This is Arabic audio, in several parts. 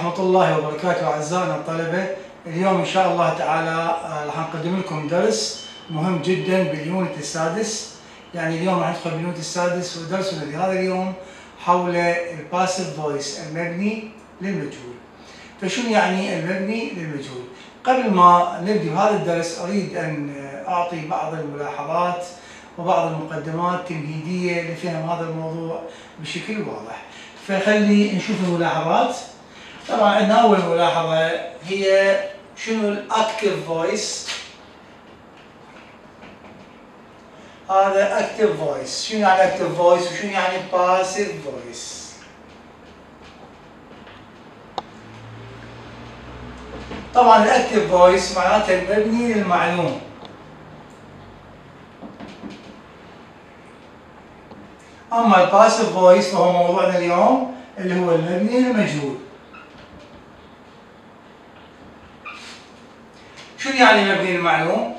ورحمة الله وبركاته أعزائنا الطلبة. اليوم إن شاء الله تعالى آه، راح نقدم لكم درس مهم جدا باليونت السادس. يعني اليوم راح ندخل باليونت السادس ودرسنا لهذا اليوم حول ال passive voice المبني للمجهول. فشنو يعني المبني للمجهول؟ قبل ما نبدي بهذا الدرس أريد أن أعطي بعض الملاحظات وبعض المقدمات تمهيدية لفهم هذا الموضوع بشكل واضح. فخلي نشوف الملاحظات. طبعا عندنا أول ملاحظة هي شنو ال active voice؟ هذا active voice. شنو يعني active voice؟ وشنو يعني passive voice طبعا ال active voice معناته المبني للمعلوم. أما ال passive voice وهو موضوعنا اليوم اللي هو المبني للمجهول. شنو يعني مبني للمعلوم؟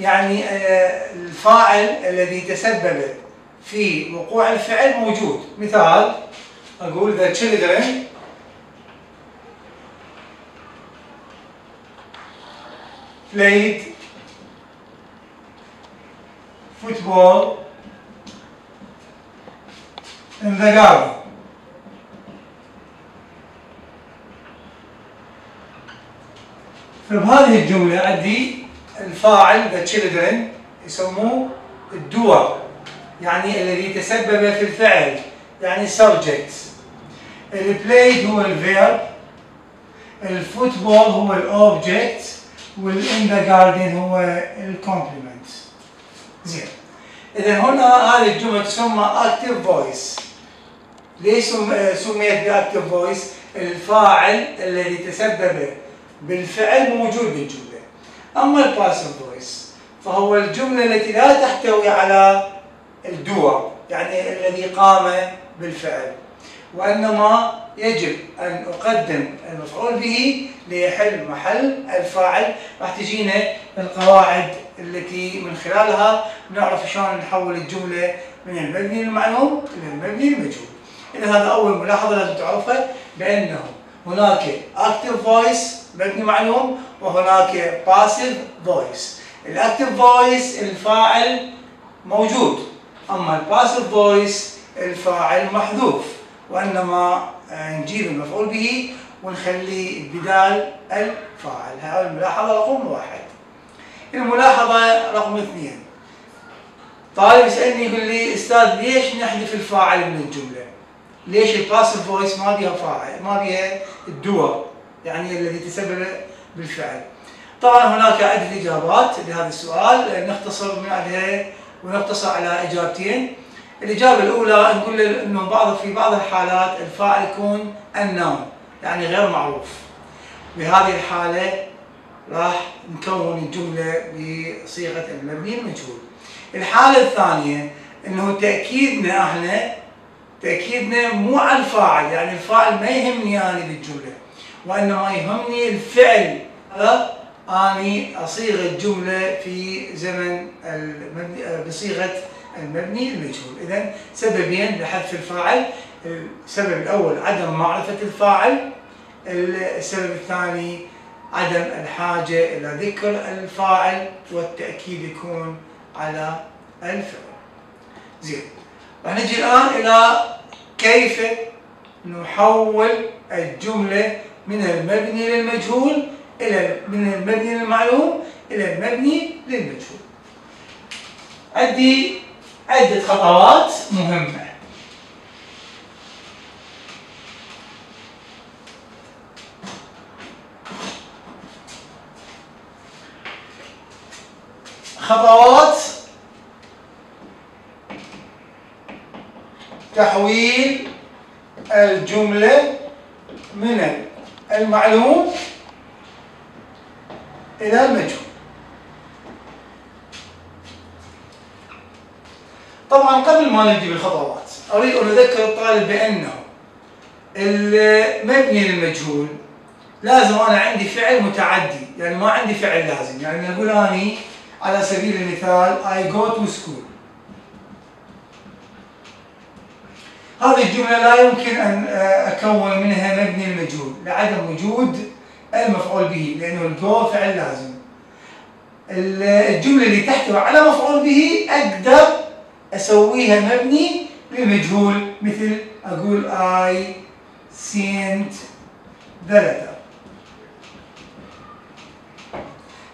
يعني آه، الفاعل الذي تسبب في وقوع الفعل موجود مثال أقول the children played football in the garden. فبهذه الجملة عندي الفاعل the children يسموه ال doer يعني الذي تسبب في الفعل يعني subject. ال played هو ال verb ال football هو ال object وال in the garden هو ال complement زين. اذا هنا هذه الجملة تسمى active voice ليش سميت ب active voice الفاعل الذي تسبب بالفعل موجود بالجملة. أما ال passive voice فهو الجملة التي لا تحتوي على ال doer يعني الذي قام بالفعل. وإنما يجب أن أقدم المفعول به ليحل محل الفاعل. راح تجينا القواعد التي من خلالها نعرف شلون نحول الجملة من المبني للمعلوم إلى المبني للمجهول. إذا هذا أول ملاحظة لازم تعرفها بأنه هناك active voice مبني معلوم وهناك passive voice. ال active voice الفاعل موجود. أما ال passive voice الفاعل محذوف. وإنما نجيب المفعول به ونخلي بدال الفاعل. هذه الملاحظة رقم واحد. الملاحظة رقم اثنين. طالب يسألني يقول لي أستاذ ليش نحذف الفاعل من الجملة؟ ليش ال passive voice ما بيها فاعل ما بيها ال doer يعني الذي تسبب بالفعل. طبعا هناك عدة إجابات لهذا السؤال. نختصر من عليها ونقتصر على إجابتين. الإجابة الأولى نقول إنه بعض في بعض الحالات الفاعل يكون unknown يعني غير معروف. بهذه الحالة راح نكون الجملة بصيغة المبني المجهول. الحالة الثانية إنه تأكيدنا إحنا تاكيدنا مو على الفاعل. يعني الفاعل ما يهمني أنا بالجملة وإنما يهمني الفعل. أني أصيغ الجملة في زمن المبني بصيغة المبني المجهول. اذا سببين لحذف الفاعل. السبب الأول عدم معرفة الفاعل. السبب الثاني عدم الحاجة إلى ذكر الفاعل والتأكيد يكون على الفعل. زين. نجي الآن إلى كيف نحول الجملة من المبني للمجهول إلى من المبني للمعلوم إلى المبني للمجهول. عندي عدة خطوات مهمة. خطوات تحويل الجملة من المعلوم إلى المجهول. طبعا قبل ما نبدي بالخطوات أريد أن أذكر الطالب بأنه المبني للمجهول لازم أنا عندي فعل متعدي يعني ما عندي فعل لازم. يعني أقول اني على سبيل المثال I go to school. هذه الجملة لا يمكن أن آه، أكون منها مبني المجهول لعدم وجود المفعول به لأنه الجو فعل لازم. الجملة اللي تحتوي على مفعول به أقدر أسويها مبني للمجهول مثل أقول I sent the letter.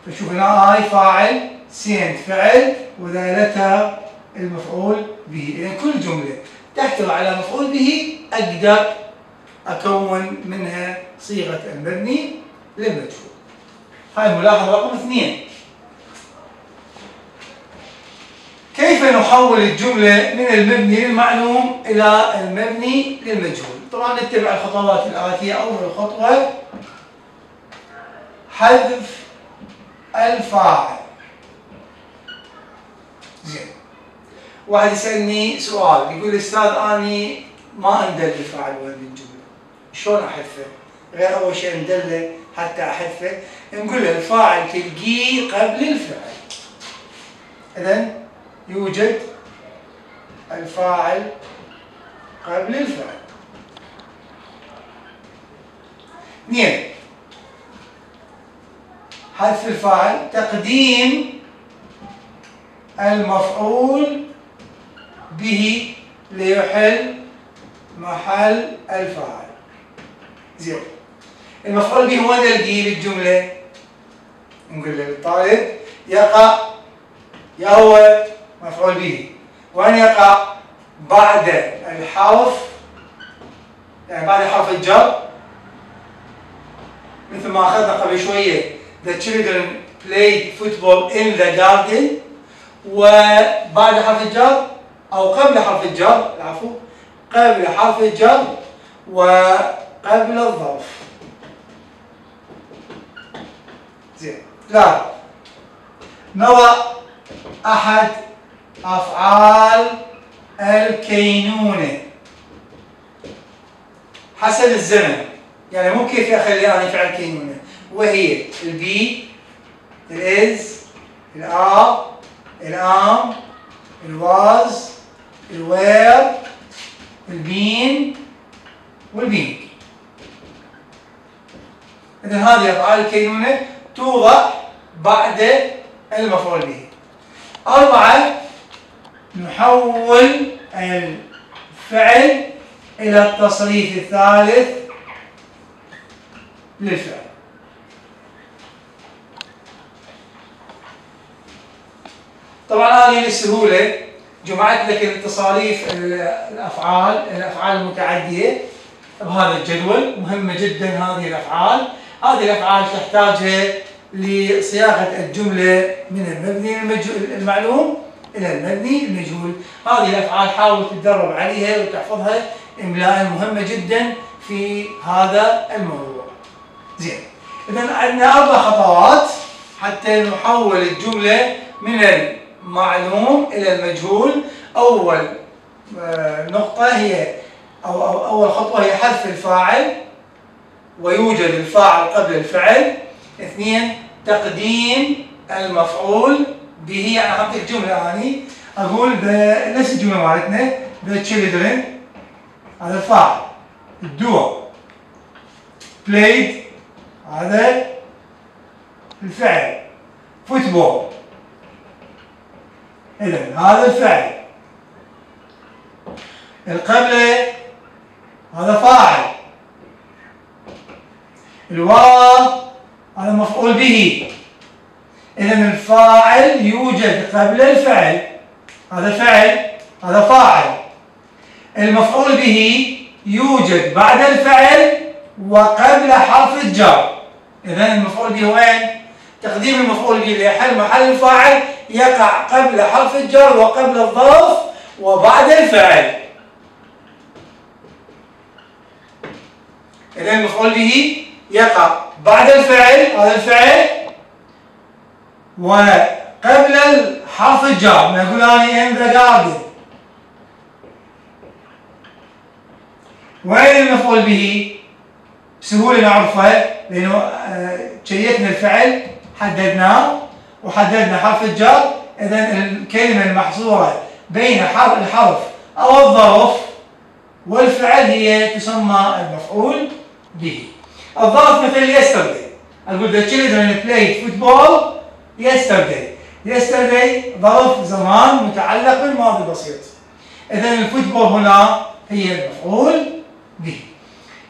فشوف هنا I فاعل sent فعل وذا letter المفعول به. يعني كل جملة تحتوي على مفعول به أقدر أكون منها صيغة المبني للمجهول. هاي الملاحظة رقم اثنين. كيف نحول الجملة من المبني للمعلوم إلى المبني للمجهول؟ طبعا نتبع الخطوات الآتية أول خطوة. حذف الفاعل. زين. واحد يسألني سؤال يقول أستاذ أني ما أندل الفاعل وين بالجملة شلون أحذفه؟ غير أول شيء ندله حتى أحذفه نقول له الفاعل تلقيه قبل الفعل. إذا يوجد الفاعل قبل الفعل. اثنين. حذف الفاعل تقديم المفعول به ليحل محل الفاعل. زين. المفعول به وين نلقيه بالجملة. نقول للطالب يقع. يا هو مفعول به. وأن يقع بعد الحرف. يعني بعد حرف الجر. مثل ما أخذنا قبل شوية. The children played football in the garden. وبعد حرف الجر أو قبل حرف الجر العفو قبل حرف الجر وقبل الظرف. زين. لا. نضع أحد أفعال الكينونة. حسب الزمن. يعني مو كيف أخلي أنا فعل كينونة. وهي البي الإز الآ الآم الواز الوير البين والبين. إذا هذه أفعال الكينونة توضع بعد المفعول به. أربعة نحول الفعل إلى التصريف الثالث للفعل. طبعا هذه للسهولة جمعت لك التصاريف الأفعال الأفعال المتعدية بهذا الجدول. مهمة جدا هذه الأفعال. هذه الأفعال تحتاجها لصياغة الجملة من المبني المعلوم إلى المبني المجهول. هذه الأفعال حاول تتدرب عليها وتحفظها. إملاء مهمة جدا في هذا الموضوع. زين. إذا عندنا أربع خطوات حتى نحول الجملة من المعلوم إلى المجهول. أول آه، نقطة هي أو, أو أول خطوة هي حذف الفاعل ويوجد الفاعل قبل الفعل. اثنين تقديم المفعول به. يعني اعطيك جملة اني أقول نفس الجملة مالتنا the children هذا الفاعل. الدو played هذا الفعل. فوتبول اذا هذا الفعل. القبله هذا فاعل. الواو هذا مفعول به. إذا الفاعل يوجد قبل الفعل. هذا فعل هذا فاعل. المفعول به يوجد بعد الفعل وقبل حرف الجر. إذا المفعول به وين؟ تقديم المفعول به ليحل محل الفاعل يقع قبل حرف الجر وقبل الظرف وبعد الفعل إذا المفعول به يقع بعد الفعل هذا الفعل وقبل الحرف الجار ما يقول أنا in the garden وين المفعول به؟ بسهولة نعرفه لأنه آه، شيكنا الفعل حددناه وحددنا حرف الجر إذا الكلمة المحصورة بين حرف الحرف أو الظرف والفعل هي تسمى المفعول به. الضغط مثل yesterday. أقول the children played football yesterday. Yesterday ظرف زمان متعلق بالماضي البسيط إذا الفوتبول هنا هي المفعول به.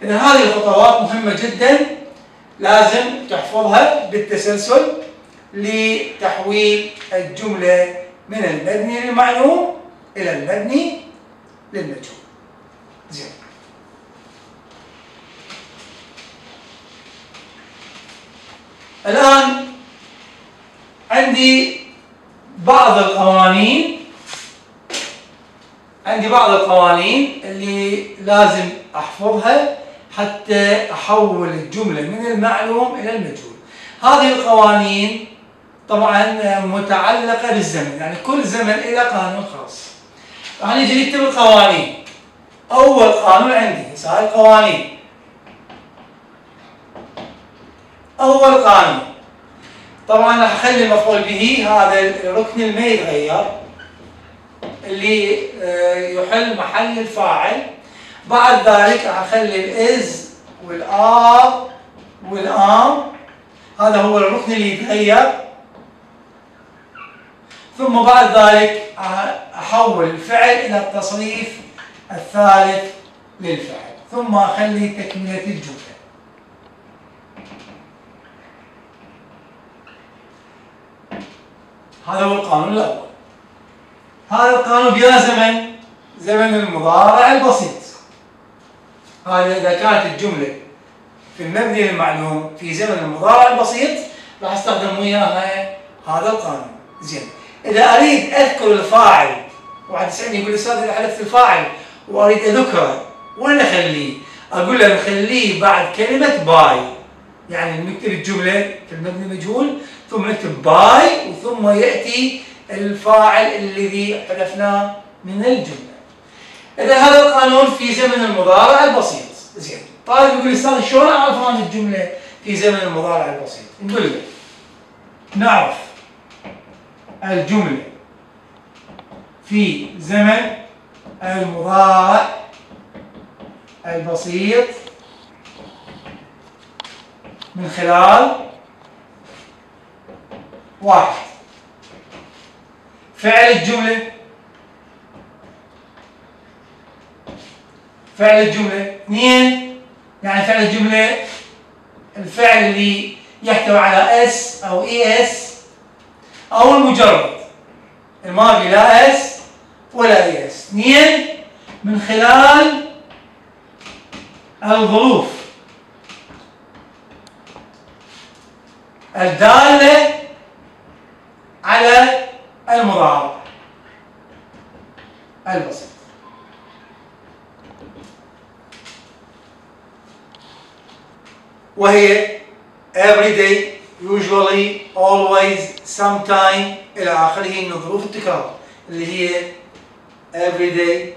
إذا هذه الخطوات مهمة جدا. لازم تحفظها بالتسلسل لتحويل الجملة من المبني للمعلوم إلى المبني للمجهول. زين. الآن عندي بعض القوانين عندي بعض القوانين اللي لازم أحفظها حتى أحول الجملة من المعلوم إلى المجهول. هذه القوانين طبعا متعلقة بالزمن، يعني كل زمن له قانون خاص. راح نجي نكتب القوانين. أول قانون عندي هسه هاي القوانين. أول قانون طبعا راح أخلي المفعول به هذا الركن ما يتغير اللي آه، يحل محل الفاعل بعد ذلك أخلي الاز والار والام هذا هو الركن اللي يتغير. ثم بعد ذلك أحول الفعل إلى التصريف الثالث للفعل. ثم أخلي تكملة الجملة. هذا هو القانون الأول. هذا القانون بيا زمن زمن المضارع البسيط. هذا إذا كانت الجملة في المبني للمعلوم في زمن المضارع البسيط راح أستخدم وياها هذا القانون. زين. إذا أريد أذكر الفاعل واحد يسألني يقول أستاذ إذا حذفت الفاعل وأريد أذكره وين أخليه؟ أقول له نخليه بعد كلمة باي. يعني نكتب الجملة في المبني المجهول ثم نكتب باي وثم يأتي الفاعل الذي حذفناه من الجملة. إذا هذا القانون في زمن المضارع البسيط زين. طالب يقول أستاذ شلون أعرف أنا الجملة في زمن المضارع البسيط؟ نقول له نعرف الجملة في زمن المضارع البسيط من خلال واحد. فعل الجملة فعل الجملة. اثنين يعني فعل الجملة الفعل اللي يحتوي على s أو es أو المجرد. الماضي لا s ولا اي اس اثنين من خلال الظروف. الدالة على المضارع. البسيط. وهي every day usually always sometime إلى آخره من ظروف التكرار اللي هي every day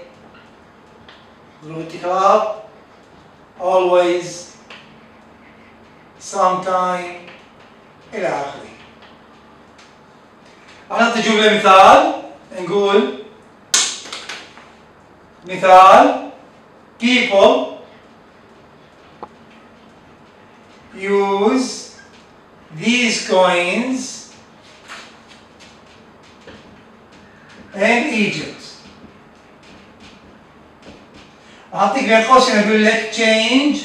ظروف التكرار always sometime إلى آخره. نعطي جملة مثال نقول مثال people use these coins in Egypt. أعطيك بين قوسين أقول لك change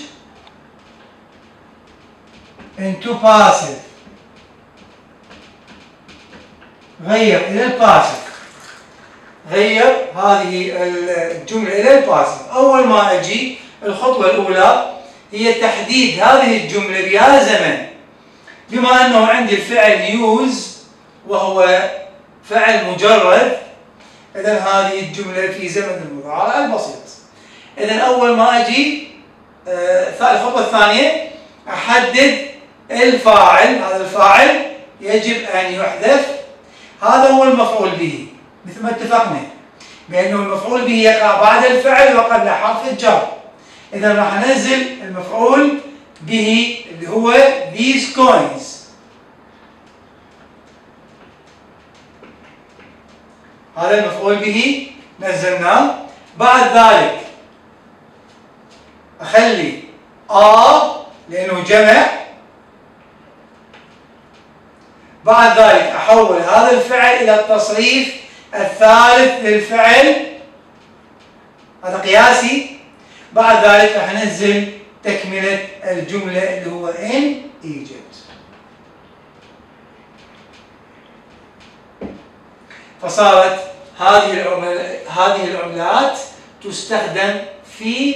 into passive غير إلى الباسف غير هذه الجملة إلى الباسف أول ما أجي الخطوة الأولى هي تحديد هذه الجملة بها زمن. بما أنه عندي الفعل يوز وهو فعل مجرد إذا هذه الجملة في زمن المضارع البسيط. إذا أول ما أجي آه الخطوة الثانية أحدد الفاعل. هذا الفاعل يجب أن يحذف. هذا هو المفعول به مثل ما اتفقنا. بأنه المفعول به يقع بعد الفعل وقبل حرف الجر. إذا راح ننزل المفعول به اللي هو these coins. هذا المفعول به نزلناه بعد ذلك أخلي ار لأنه جمع. بعد ذلك أحول هذا الفعل إلى التصريف الثالث للفعل. هذا قياسي. بعد ذلك راح انزل تكملة الجملة اللي هو ان Egypt. فصارت هذه هذه العملات تستخدم في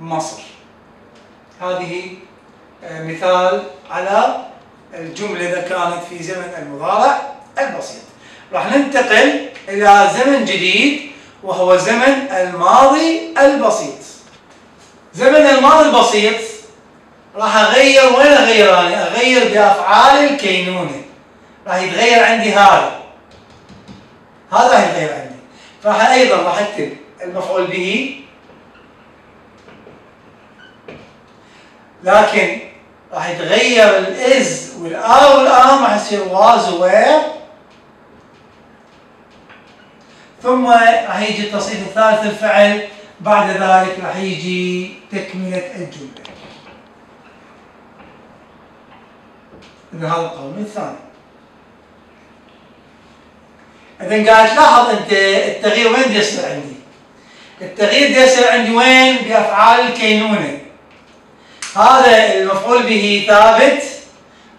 مصر. هذه آه، مثال على الجملة إذا كانت في زمن المضارع البسيط. راح ننتقل إلى زمن جديد وهو زمن الماضي البسيط. زمن الماضي البسيط راح أغير وين أغير أنا؟ أغير بأفعال الكينونة. راح يتغير عندي هذا. هذا راح يتغير عندي. فراح أيضا راح أكتب المفعول به. لكن راح يتغير ال is وال are وال am راح يصير was و were ثم راح يجي التصريف الثالث الفعل. بعد ذلك راح يجي تكملة الجملة إذا هذا القانون الثاني إذا قاعد تلاحظ أنت التغيير وين يصير عندي؟ التغيير يصير عندي وين؟ بأفعال الكينونة هذا المفعول به ثابت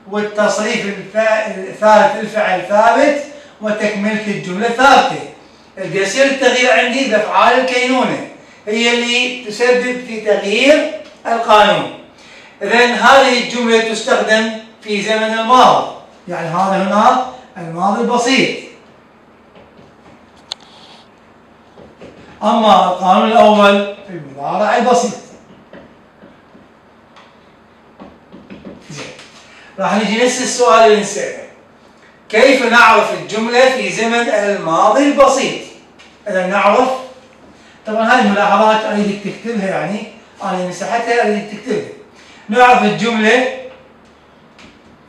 والتصريف الثالث الفعل ثابت وتكملة الجملة ثابتة اللي يصير التغيير عندي بأفعال الكينونة هي اللي تسبب في تغيير القانون. إذا هذه الجملة تستخدم في زمن الماضي. يعني هذا هنا الماضي البسيط. أما القانون الأول في المضارع البسيط. راح نجي نفس السؤال اللي نسأله. كيف نعرف الجملة في زمن الماضي البسيط؟ إذا نعرف طبعا هذه الملاحظات أريدك تكتبها يعني أنا مسحتها أريدك تكتبها. نعرف الجملة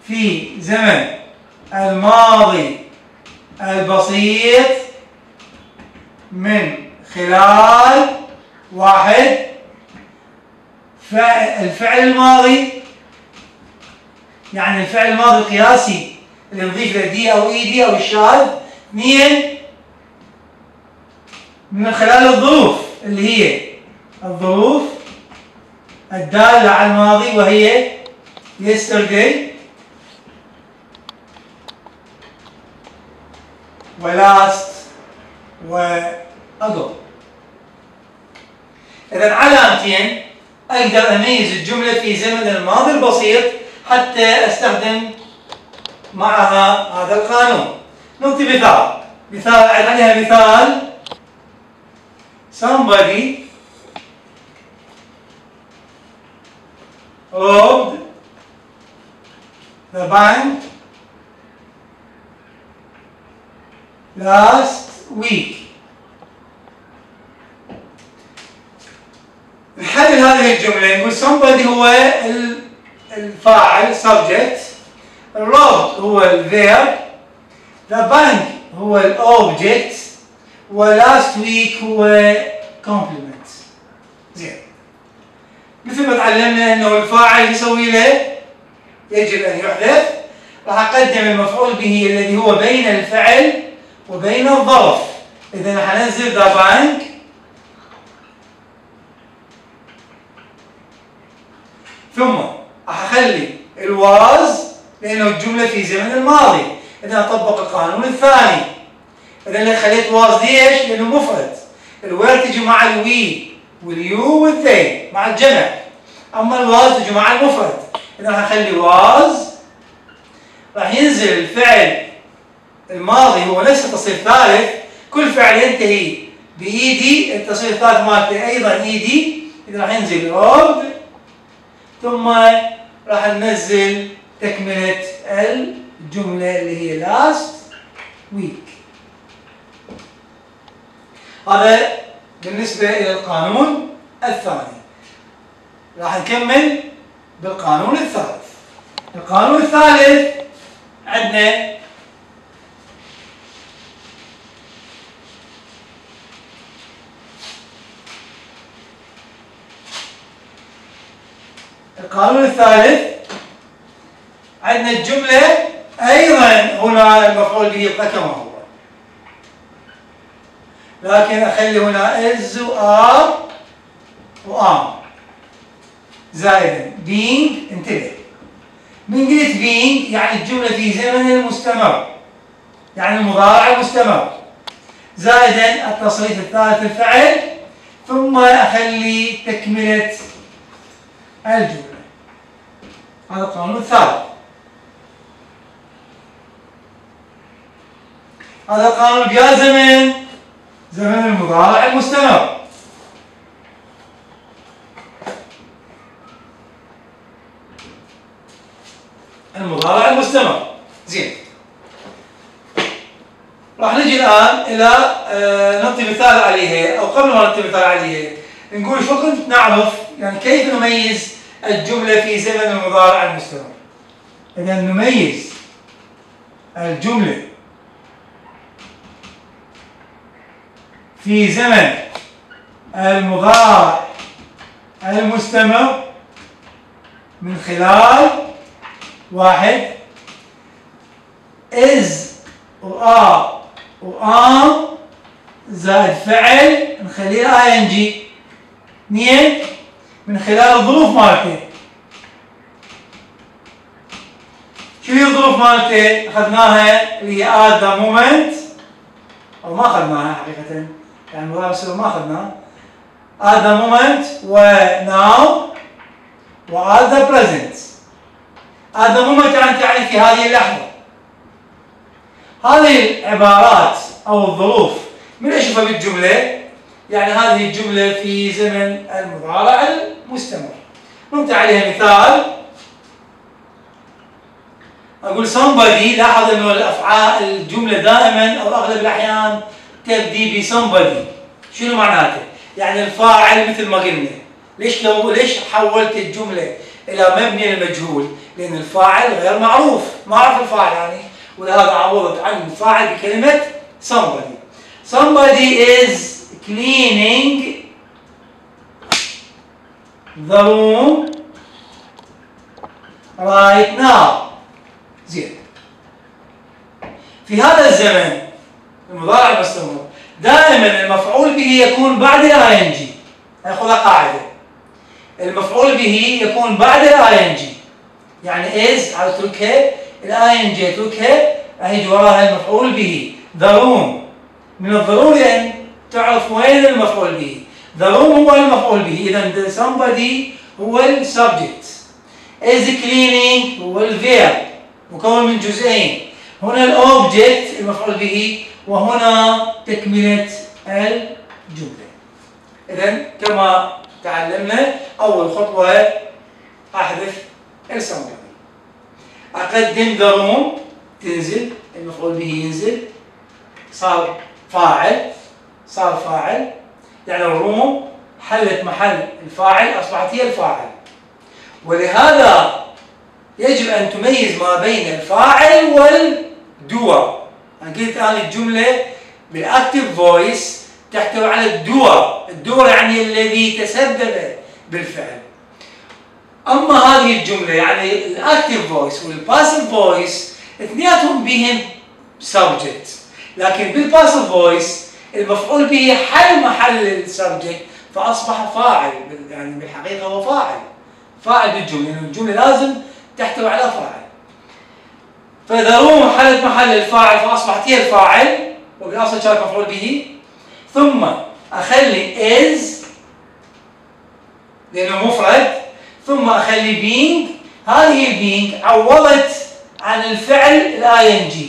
في زمن الماضي البسيط من خلال واحد. الفعل الماضي يعني الفعل الماضي القياسي اللي نضيف له دي أو اي دي أو الشاذ اثنين من خلال الظروف اللي هي الظروف الدالة على الماضي وهي yesterday ولast وأجو إذا علامتين أقدر أميز الجملة في زمن الماضي البسيط حتى أستخدم معها هذا القانون. نعطي مثال. مثال عليها مثال. somebody robbed the bank last week نحلل هذه الجملة نقول somebody هو الفاعل subject الروب هو الفيرب the bank هو الاوبجكت ولast week هو complement زين. مثل ما تعلمنا أنه الفاعل يسوي له يجب أن يحذف راح أقدم المفعول به الذي هو بين الفعل وبين الظرف. إذا راح أنزل ذا بانك ثم أخلي ال was لأنه الجملة في زمن الماضي. إذا اطبق القانون الثاني. إذا خليت was ليش؟ لأنه مفرد. ال were تجي مع ال we وال you وال they مع الجمع. أما ال was تجي مع المفرد. إذا راح أخلي was راح ينزل الفعل الماضي هو نفس التصريف الثالث. كل فعل ينتهي ب ed التصريف الثالث مالته أيضا ed إذا راح ينزل روب ثم راح ننزل تكملة الجملة اللي هي last week. هذا بالنسبة إلى القانون الثاني. راح نكمل بالقانون الثالث. القانون الثالث عندنا الثالث عندنا الجملة أيضا هنا المفعول به هو لكن أخلي هنا is و are و am زائدا being انتبه. من قلت being يعني الجملة في زمن المستمر. يعني المضارع المستمر. زائدا التصريف الثالث الفعل. ثم أخلي تكملة الجملة. هذا القانون الثالث. هذا القانون بيا زمن زمن المضارع المستمر المضارع المستمر زين. راح نجي الآن إلى آه، نعطي مثال عليها أو قبل ما نعطي مثال عليها نقول شو كنت نعرف يعني كيف نميز الجملة في زمن المضارع المستمر؟ إذا نميز الجملة في زمن المضارع المستمر من خلال واحد is و are و am زائد فعل نخليه ing. اثنين من خلال الظروف مالته. شو هي الظروف مالته؟ أخذناها اللي هي at the moment أو ما أخذناها حقيقة. يعني مضارع ما اخذناه at the moment و now و at the present? at the moment يعني تعني في هذه اللحظة. هذه العبارات أو الظروف من أشوفها بالجملة؟ يعني هذه الجملة في زمن المضارع المستمر. نعطي عليها مثال. أقول somebody لاحظ إنه الأفعال الجملة دائما أو أغلب الأحيان تبدي somebody. شنو معناته؟ يعني الفاعل مثل ما قلنا. ليش لو ليش حولت الجملة إلى مبني المجهول؟ لأن الفاعل غير معروف. ما اعرف الفاعل يعني. ولهذا عوضت عن الفاعل بكلمة somebody. Somebody is cleaning the room right now. زين. في هذا الزمن المضارع المستمر دائما المفعول به يكون بعد ال ing خذها قاعدة. المفعول به يكون بعد ال ing يعني is على تركها ال ing اتركها هيجي وراها المفعول به. the room من الضروري أن تعرف وين المفعول به. the room هو المفعول به. اذا somebody هو ال subject. is cleaning هو ال verb مكون من جزئين. هنا ال object المفعول به وهنا تكملة الجملة. اذا كما تعلمنا أول خطوة أحذف ال somebody أقدم the تنزل المفعول به ينزل. صار فاعل صار فاعل. يعني ال room حلت محل الفاعل أصبحت هي الفاعل. ولهذا يجب أن تميز ما بين الفاعل وال doer أنا قلت الان الجملة بال active voice تحتوي على ال doer ال doer يعني الذي تسبب بالفعل. أما هذه الجملة يعني ال active voice وال passive voice اثنيناتهم بهم subject لكن بال passive voice المفعول به حل محل ال subject فأصبح فاعل. يعني بالحقيقة هو فاعل. فاعل بالجملة. الجملة لازم تحتوي على فاعل. فإذا room حلت محل الفاعل فاصبحت هي الفاعل وبالاصل كانت مفعول به. ثم أخلي is لأنه مفرد. ثم أخلي being. هذه being عوضت عن الفعل ing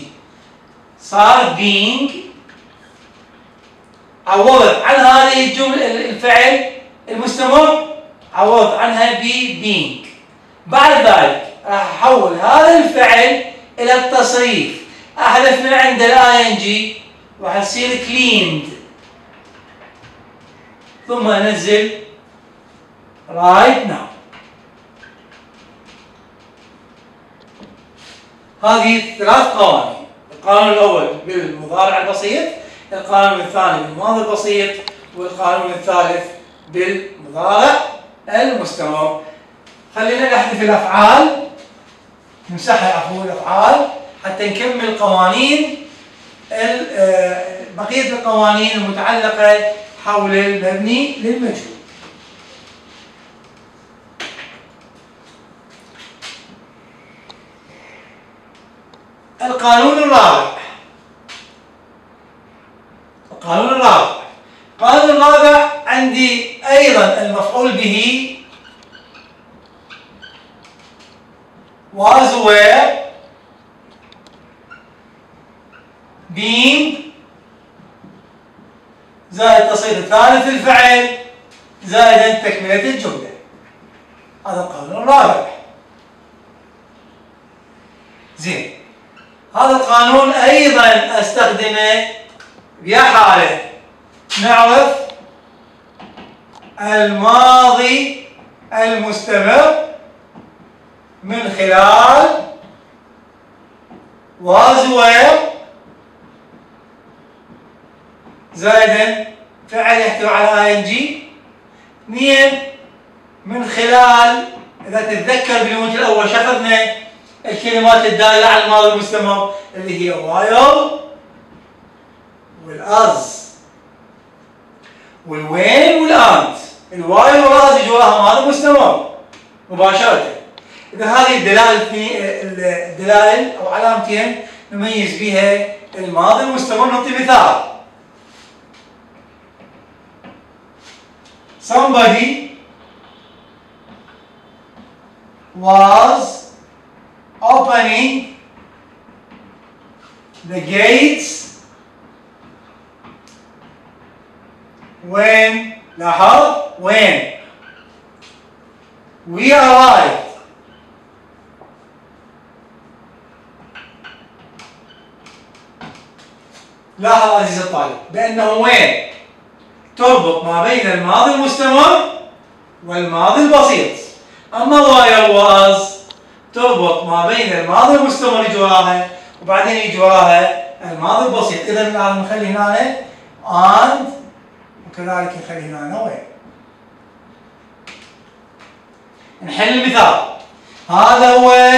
صار being عوضت عن هذه الجمله الفعل المستمر عوضت عنها ب being. بعد ذلك راح أحول هذا الفعل إلى التصريف. احذف من عند ال ing. راح تصير cleaned ثم انزل right now هذه ثلاث قوانين. القانون الأول بالمضارع البسيط القانون الثاني بالماضي البسيط والقانون الثالث بالمضارع المستمر خلينا نحذف الأفعال. نمسحها عفوا الأفعال حتى نكمل قوانين آه، بقية القوانين المتعلقة حول المبني للمجهول. القانون الرابع. القانون الرابع. القانون الرابع عندي أيضا المفعول به was where being زائد تصريف الثالث الفعل زائدا تكملة الجملة. هذا القانون الرابع. زين. هذا القانون أيضا أستخدمه بيا حالة نعرف الماضي المستمر من خلال وازوير زائدا فعل يحتوي على ing اثنين من خلال إذا تتذكر بال unit الأول شفنا الكلمات الدالة على الماضي المستمر اللي هي وايل والأز والوين والأنت الوايل والأز جواها ماضي مستمر مباشرة. إذا هذه الدلائل الدلائل أو علامتين نميز بها الماضي المستمر نعطي مثال. Somebody was opening the gates when لاحظ when? We arrived. لاحظ عزيزي الطالب بأنه وين؟ تربط ما بين الماضي المستمر والماضي البسيط. أما while was تربط ما بين الماضي المستمر يجي وراها وبعدين يجي وراها الماضي البسيط. اذا الآن نخلي هنا and وكذلك نخلي هنا وين؟ نحل المثال. هذا هو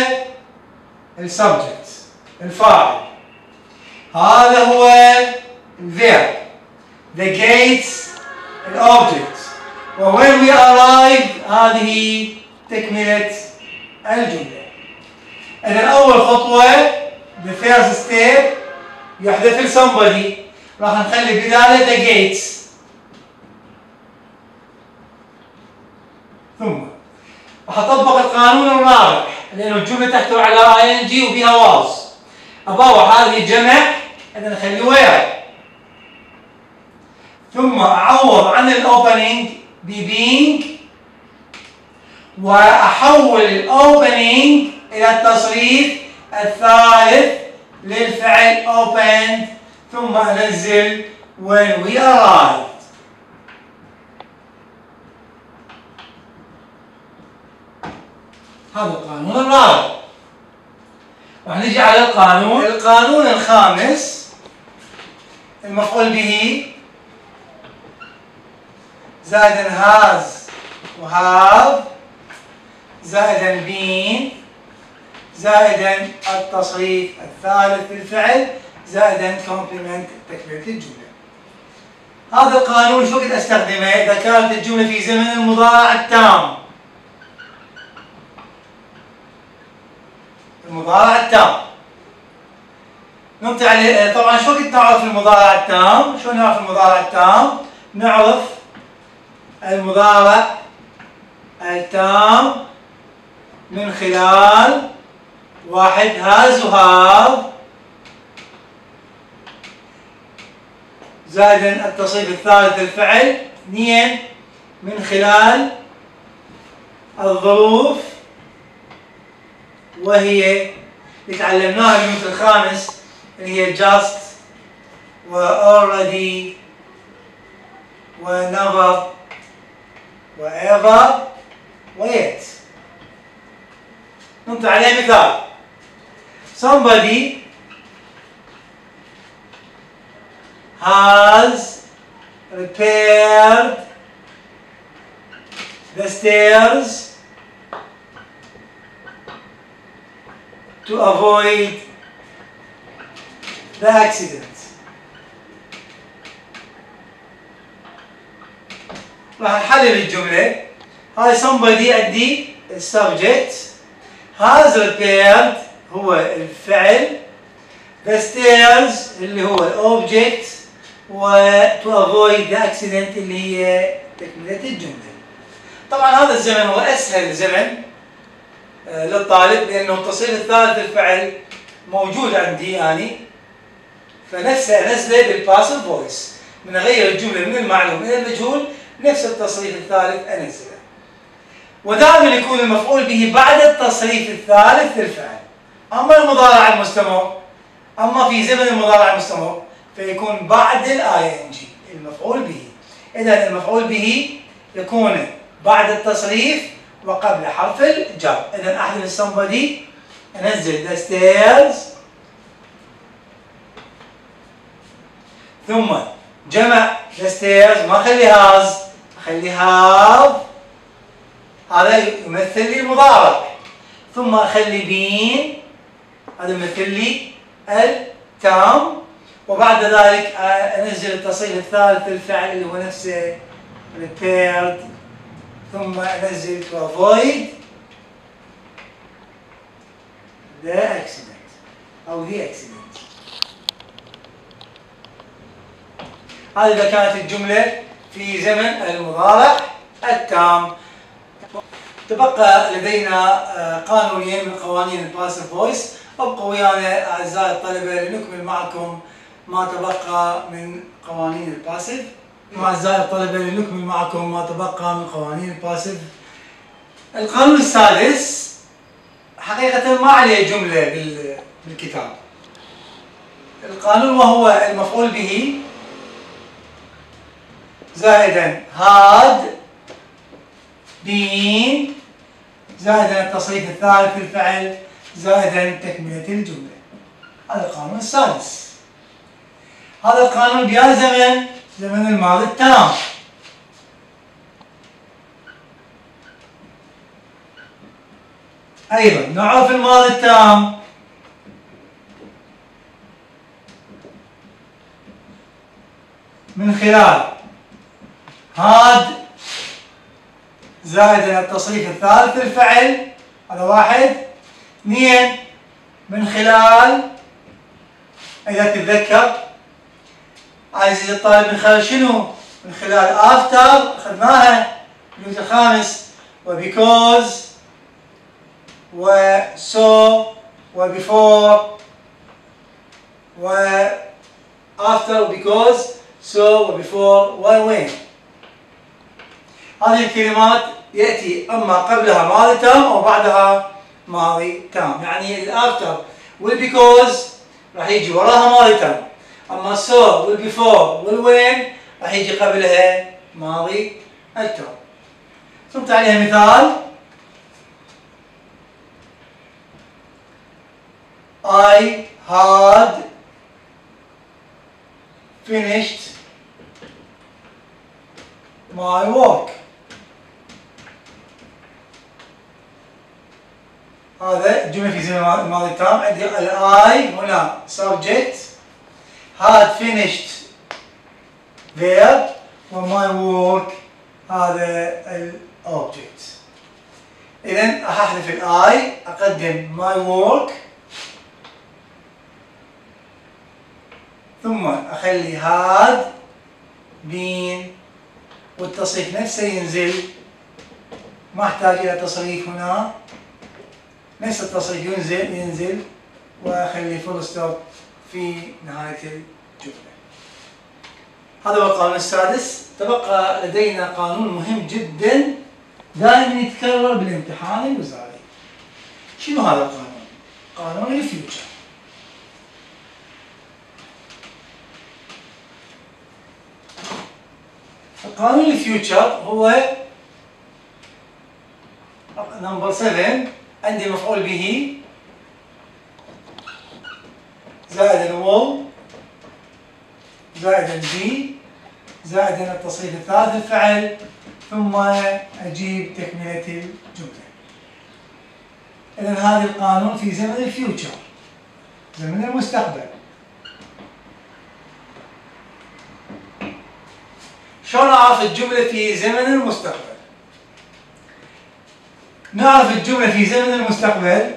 ال subject الفاعل. هذا هو ال verb the gates ال object و when we arrive هذه تكملة الجملة. إذا أول خطوة the first step يحدث somebody. راح نخلي بداية the gates. ثم راح أطبق القانون الرابع. لأنه الجملة تحتوي على ing وفيها was أبوح هذه إذا نخلي were ثم أعوض عن ال opening ب being وأحول ال opening إلى التصريف الثالث للفعل opened. ثم أنزل when we arrived. هذا القانون الرابع. راح نجي على القانون. القانون الخامس. المفعول به زائدا has و have زائدا been زائدا التصريف الثالث للفعل زائدا complement تكملة الجملة. هذا القانون شو وقت أستخدمه؟ إذا كانت الجملة في زمن المضارع التام. المضارع التام. ننطي عليه طبعا شو وقت نعرف المضارع التام؟ شو نعرف المضارع التام؟ نعرف المضارع التام من خلال واحد هاز وهاف زائدا التصريف الثالث الفعل اثنين من خلال الظروف وهي اللي تعلمناها اليونت الخامس هي just و already و never و ever و yet ننطق عليه مثال somebody has repaired the stairs to avoid the accident. راح نحلل الجملة هاي somebody عندي subject. Has repaired هو الفعل the stairs اللي هو object. و to avoid the accident اللي هي تكملة الجملة. طبعا هذا الزمن هو أسهل زمن آه، للطالب لأنه التصريف الثالث الفعل موجود عندي أني فنفسه أنزله بالباسف فويس من أغير الجملة من المعلوم إلى المجهول نفس التصريف الثالث أنزله. ودائما يكون المفعول به بعد التصريف الثالث للفعل أما المضارع المستمر أما في زمن المضارع المستمر فيكون بعد ال ing المفعول به. إذا المفعول به يكون بعد التصريف وقبل حرف الجر. إذا أحذف somebody أنزل the stairs ثم جمع stairs ما أخلي has أخلي have هذا يمثل لي المضارع. ثم أخلي been هذا يمثل لي التام وبعد ذلك أنزل التصريف الثالث للفعل اللي هو نفسه repaired ثم أنزل to avoid the accident أو the accident. هذه اذا كانت الجملة في زمن المضارع التام. تبقى لدينا آه، قانونين من قوانين الباسف فويس. ابقوا ويانا أعزائي الطلبة لنكمل معكم ما تبقى من قوانين الباسف أعزائي الطلبة لنكمل معكم ما تبقى من قوانين الباسف القانون السادس حقيقة ما عليه جملة بالكتاب. القانون وهو المفعول به زائدا هاد بين زائدا التصريف الثالث للفعل زائدا تكملة الجملة. هذا القانون السادس. هذا القانون بيا زمن زمن الماضي التام. أيضا نوعه في الماضي التام. من خلال هاد زائد التصريف الثالث للفعل هذا واحد. اثنين من خلال إذا تتذكر عزيزي الطالب من خلال شنو؟ من خلال after أخذناها. الجزء الخامس وبيكوز وسو وبيفور و after وبيكوز سو وبيفور ووين هذه الكلمات يأتي أما قبلها ماضي تام أو بعدها ماضي تام يعني ال after وال because راح يجي وراها ماضي تام أما so وال before وال when راح يجي قبلها ماضي التام ثم عليها مثال. I had finished my work. هذا جملة في زمن الماضي التام عندي ال I هنا. Subject. Had finished verb. و my work هذا ال object اذا راح أحذف ال I أقدم my work. ثم أخلي had been. والتصريف نفسه ينزل. ما أحتاج إلى تصريف هنا. نفس التصريف ينزل ينزل. واخلي full stop في نهاية الجملة. هذا هو القانون السادس. تبقى لدينا قانون مهم جدا. دائما يتكرر بالامتحان الوزاري. شنو هذا القانون؟ قانون ال future. قانون ال future هو number 7 عندي مفعول به. زائد الواو. زائد ال be زائد التصريف الثالث الفعل. ثم أجيب تكملة الجملة. إذا هذا القانون في زمن ال future. زمن المستقبل. شلون أعرف الجملة في زمن المستقبل؟ نعرف الجملة في زمن المستقبل.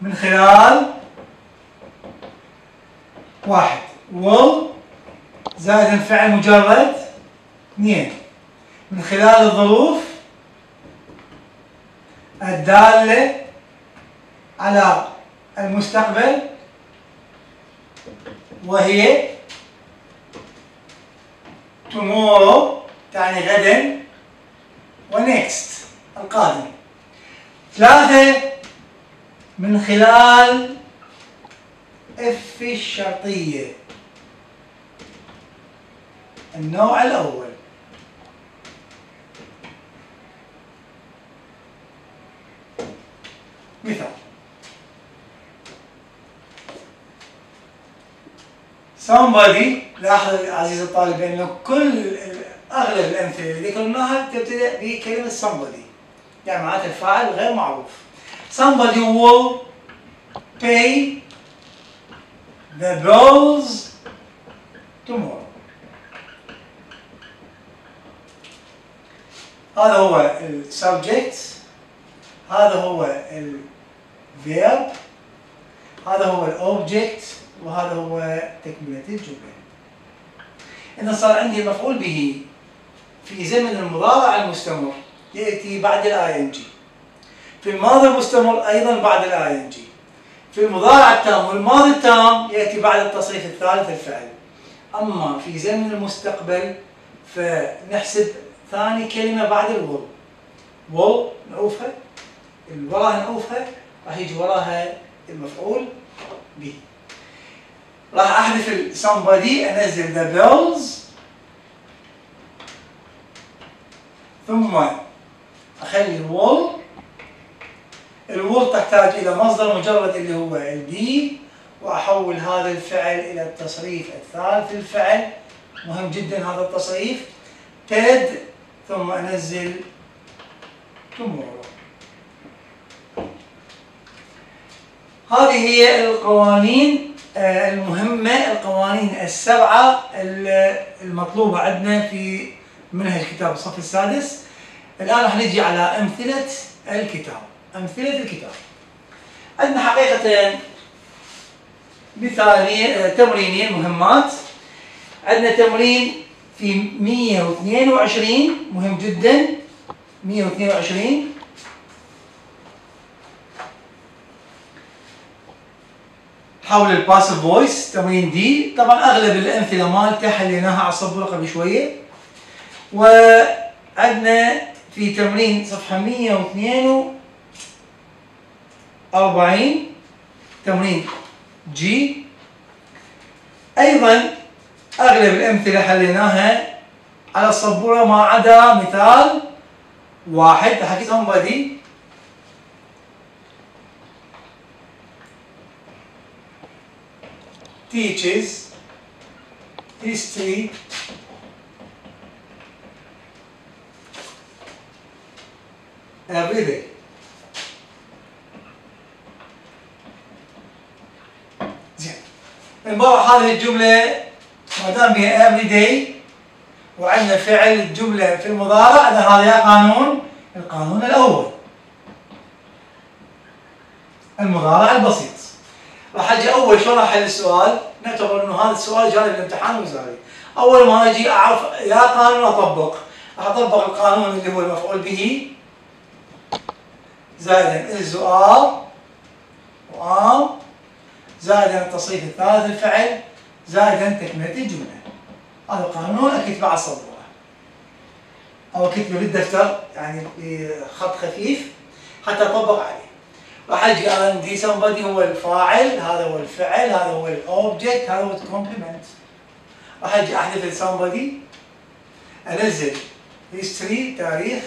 من خلال واحد. will زائد الفعل مجرد اثنين. من خلال الظروف الدالة على المستقبل وهي tomorrow تعني غدا و next القادم. ثلاثة من خلال if الشرطية. النوع الأول. مثال. somebody لاحظ عزيزي الطالب انه كل أغلب الأمثلة اللي ذكرناها تبتدأ بكلمة somebody. يعني معناتها الفاعل غير معروف. Somebody will pay the bills tomorrow. هذا هو ال subject هذا هو ال verb هذا هو ال object وهذا هو تكملة الجملة. إذا صار عندي مفعول به في زمن المضارع المستمر يأتي بعد ال ing في الماضي المستمر أيضا بعد ال ing في المضارع التام والماضي التام يأتي بعد التصريف الثالث الفعل. أما في زمن المستقبل فنحسب ثاني كلمة بعد الول وول نعوفها وراها نعوفها راح يجي وراها المفعول به. راح أحذف somebody أنزل the bills ثم أخلي الول الول تحتاج إلى مصدر مجرد اللي هو البي وأحول هذا الفعل إلى التصريف الثالث الفعل. مهم جدا هذا التصريف. تد ثم أنزل tomorrow. هذه هي القوانين. المهمة القوانين السبعة المطلوبة عندنا في منهج كتاب الصف السادس. الآن راح نجي على أمثلة الكتاب. أمثلة الكتاب. عندنا حقيقة مثالين آه، تمرينين مهمات. عندنا تمرين في 122 مهم جدا. 122 حول الباسف فويس تمرين دي. طبعا أغلب الأمثلة مالته حليناها على السبوره قبل شوية. وعندنا في تمرين صفحة 142 تمرين جي أيضا أغلب الأمثلة حليناها على السبوره ما عدا مثال واحد حكيتهم بدي teaches history every day. زين من برا هذه الجملة ما دام هي every day وعندنا فعل الجملة في المضارع هذا قانون القانون الأول. المضارع البسيط. راح أجي اول شلون احل السؤال؟ نعتبر انه هذا السؤال جاني بالامتحان وزاري اول ما أجي اعرف يا قانون اطبق؟ اطبق القانون اللي هو المفعول به. زائدا is و are و am زائدا التصريف الثالث الفعل. زائدا تكملة الجملة. هذا القانون اكتبه على السبوره أو اكتبه بالدفتر يعني بخط خفيف. حتى أطبق عليه. راح أجي عندي somebody هو الفاعل هذا هو الفعل هذا هو ال object هذا هو ال complement راح أجي احذف somebody أنزل history تاريخ.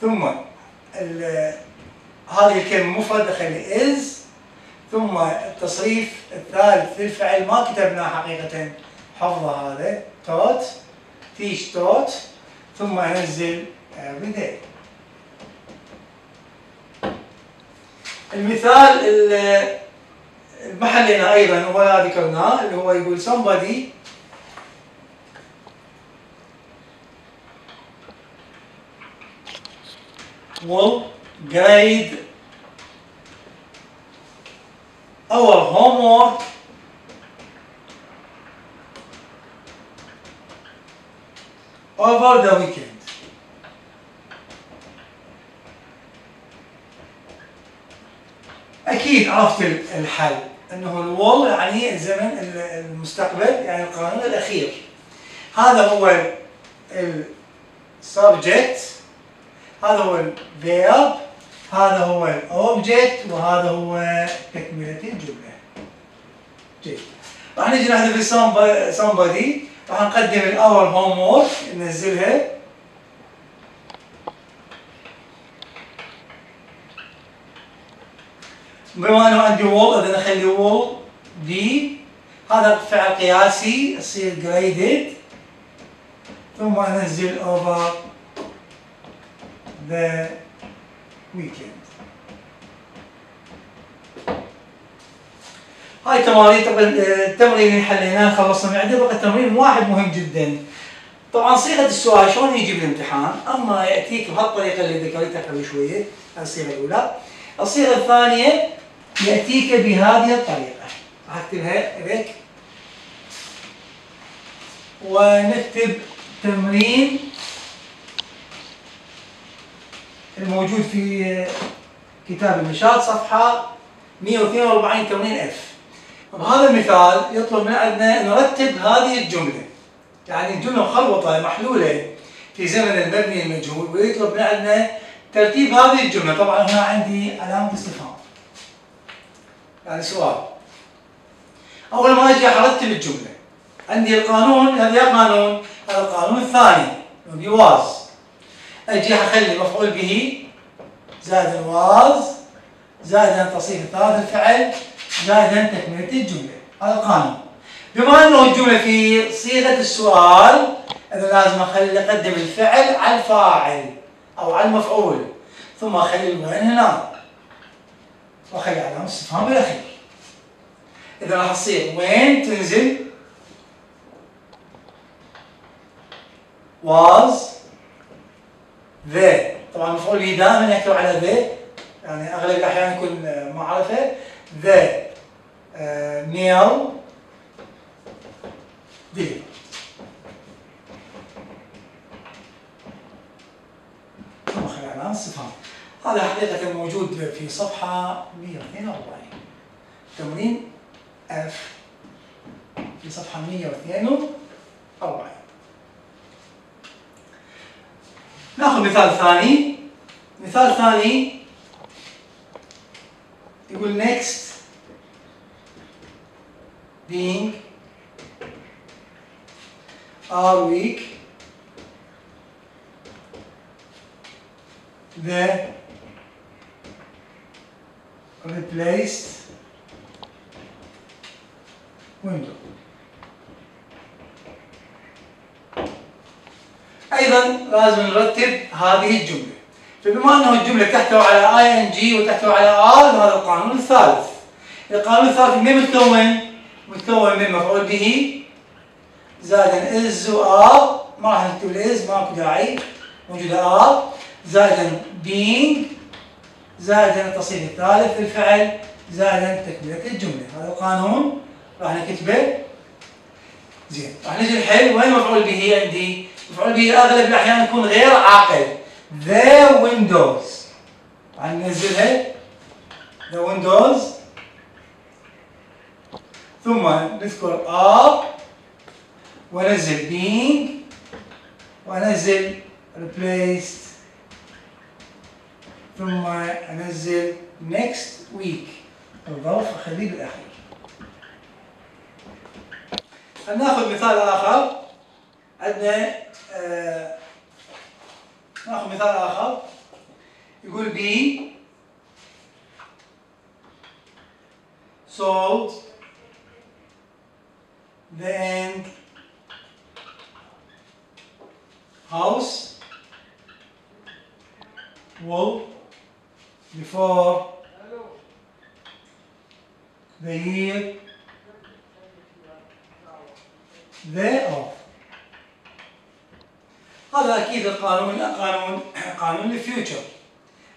ثم هذه الكلمة مفرد اخلي is. ثم التصريف الثالث للفعل ما كتبناه حقيقة. حفظه هذا توت تيش توت ثم أنزل every day المثال المحلنا أيضا ولا ذكرناه اللي هو يقول somebody will grade our homework over the weekend. أكيد عرفت الحل. أنه ال will يعني الزمن المستقبل يعني القانون الأخير. هذا هو ال subject هذا هو ال verb هذا هو ال object وهذا هو تكملة الجملة. جيد. راح نجي نحذف somebody راح نقدم ال our homework ننزلها. بما انه عندي will إذا اخلي will be هذا فعل قياسي يصير graded ثم أنزل over the weekend. هاي تمارين طبعا التمرين اللي حليناه خلصنا من عنده بقى تمرين واحد مهم جدا. طبعا صيغة السؤال شلون يجي بالامتحان أما يأتيك بهالطريقة اللي ذكرتها قبل شوية الصيغة الأولى. الصيغة الثانية يأتيك بهذه الطريقة. راح اكتبها ريك ونكتب تمرين الموجود في كتاب المشاط صفحة 142 تمرين اف بهذا المثال يطلب من عندنا نرتب هذه الجملة. يعني الجملة مخلوطة محلولة في زمن المبني المجهول ويطلب من عندنا ترتيب هذه الجملة. طبعا هنا عندي علامة استفهام. يعني سؤال. أول ما أجي أرتب الجملة. عندي القانون هذا قانون هذا القانون الثاني بواز أجي أخلي مفعول به زائد الواز زائد تصريف الثالث الفعل زائدا تكملة الجملة. هذا القانون. بما أنه الجملة في صيغة السؤال إذا لازم أخلي أقدم الفعل على الفاعل أو على المفعول ثم أخلي الوين هنا. واخلي علامة استفهام بالاخير اذا راح تصير وين تنزل was the. طبعا المفعول به دائما يكتب على the. يعني أغلب الأحيان يكون معرفة. The. uh, meal خلعنا الصفات هذا حقيقة موجود في صفحة 142 تمرين F في صفحة 142 ناخذ مثال ثاني. مثال ثاني يقول next being are weak. The replaced. Window. أيضا لازم نرتب هذه الجملة. فبما أنه الجملة تحتوي على اي ان جي وتحتوي على ار هذا القانون الثالث. القانون الثالث من متكون؟ متكون من مفعول به زائدا is و are ما راح نكتب ال is ماكو داعي. موجودة are زائدا زائدا التصريف الثالث للفعل زائدا تكملة الجملة. هذا القانون راح نكتبه. زين راح نجي الحل. وين مفعول به عندي؟ مفعول به أغلب الأحيان يكون غير عاقل. The windows. راح ننزلها. The windows. ثم نذكر are ونزل being وانزل replaced ثم انزل next week الظرف اخليه بالاخير ناخذ مثال آخر. عندنا آه ناخذ مثال آخر. يقول be sold the end house. Will before the year thereof. هذا أكيد القانون قانون قانون ال future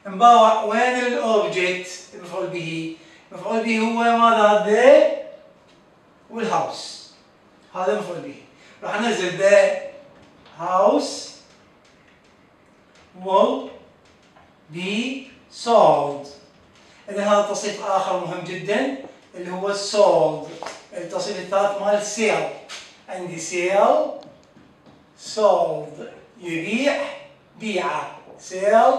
مباوع وين ال object المفعول به؟ المفعول به هو ماذا؟ the وال house هذا المفعول به. راح انزل the house will be sold إذا هذا تصريف آخر مهم جدا اللي هو sold التصريف الثالث مال sale عندي sale sold يبيع بيعة sale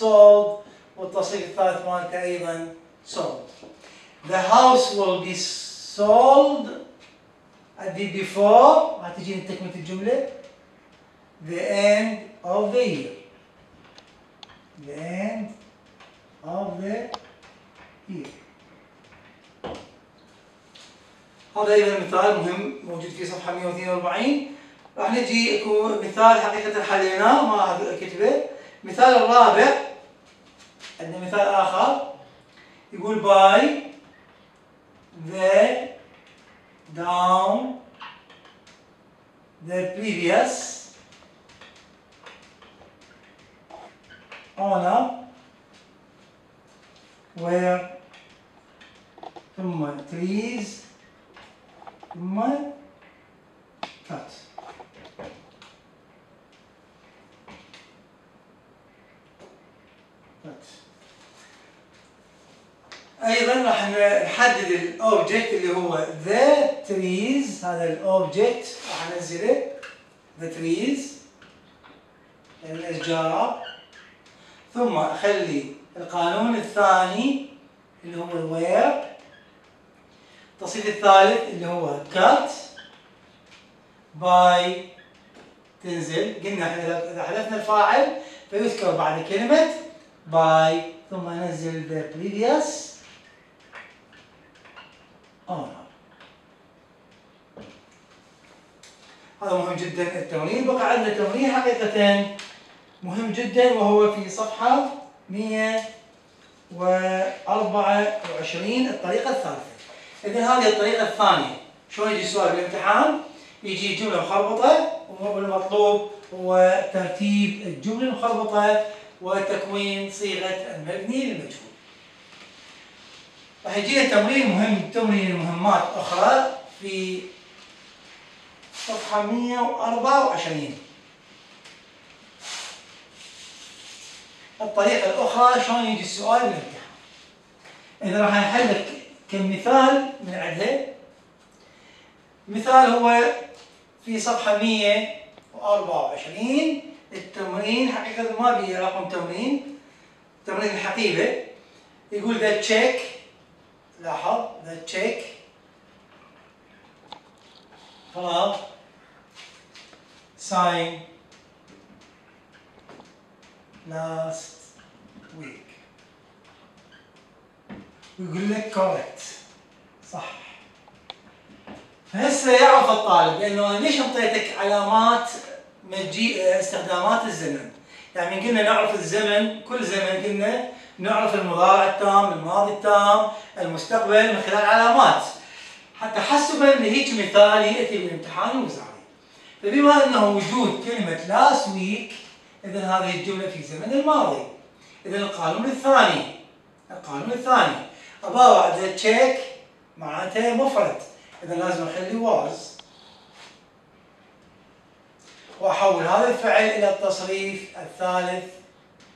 sold والتصريف الثالث مالته أيضا sold the house will be sold. أدي before. ما تجيني تكملة الجملة. The end of the year. The end of the year هذا أيضا مثال مهم موجود في صفحة 142 راح نجي أكو مثال حقيقة حليناه ما كتبه مثال الرابع. عندنا مثال آخر. يقول by the down the previous owner were ثم trees ثم cut أيضا راح نحدد ال object اللي هو the trees. هذا ال object راح أنزله. The trees. الأشجار. ثم أخلي القانون الثاني اللي هو الوير. التصريف الثالث اللي هو cut by تنزل. قلنا إحنا اذا حذفنا الفاعل فيذكر بعد كلمة by ثم انزل the previous هذا مهم جدا. التمرين بقى عندنا تمرين حقيقة مهم جدا وهو في صفحة 124 الطريقة الثالثة إذا هذه الطريقة الثانية شلون يجي السؤال بالامتحان؟ يجي جملة مخربطة والمطلوب هو ترتيب الجملة المخربطة وتكوين صيغة المبني للمجهول. راح يجينا تمرين مهم تمرين مهمات أخرى في صفحة 124 الطريقة الأخرى شلون يجي السؤال بالامتحان إذا راح نحل لك كمثال من عندها مثال هو في صفحة 124 التمرين حقيقة ما بي رقم تمرين. تمرين الحقيبة. يقول ذا تشيك. لاحظ ذا تشيك. خلاص. sign last week. ويقول لك correct صح. فهسه يعرف الطالب لأنه أنا ليش انطيتك علامات مجيء استخدامات الزمن؟ يعني قلنا نعرف الزمن كل زمن قلنا نعرف المضارع التام الماضي التام المستقبل من خلال علامات. حتى حسبا لهيك مثال يأتي بالامتحان الوزاري فبما إنه وجود كلمة last week إذا هذه الجملة في زمن الماضي. إذا القانون الثاني القانون الثاني. اباوع the cheque معناته مفرد. إذا لازم أخلي was وأحول هذا الفعل إلى التصريف الثالث